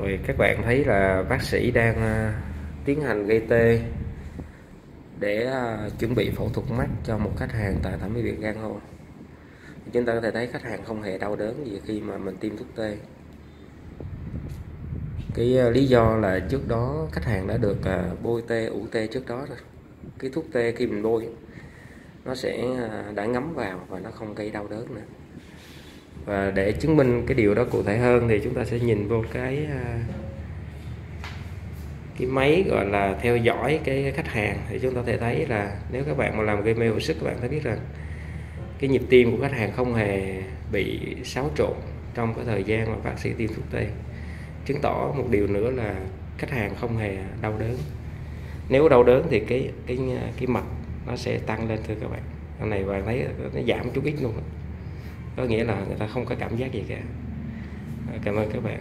rồi các bạn thấy là bác sĩ đang ờ, tiến hành gây tê để ờ, chuẩn bị phẫu thuật mắt cho một khách hàng tại thẩm mỹ viện Gan Hô. Chúng ta có thể thấy khách hàng không hề đau đớn gì khi mà mình tiêm thuốc tê. Cái ờ, lý do là trước đó khách hàng đã được bôi tê, ủ tê trước đó rồi. Cái thuốc tê khi mình bôi, nó sẽ đã ngấm vào và nó không gây đau đớn nữa và để chứng minh cái điều đó cụ thể hơn thì chúng ta sẽ nhìn vô cái à, cái máy gọi là theo dõi cái khách hàng. Thì chúng ta có thể thấy là nếu các bạn mà làm game mail hồi sức, các bạn sẽ biết rằng cái nhịp tim của khách hàng không hề bị xáo trộn trong cái thời gian mà bác sĩ tiêm thuốc tê chứng tỏ một điều nữa là khách hàng không hề đau đớn. Nếu đau đớn thì cái cái cái mạch nó sẽ tăng lên thưa các bạn. Cái này bạn thấy nó giảm chút ít luôn có nghĩa là người ta không có cảm giác gì cả. Cảm ơn các bạn.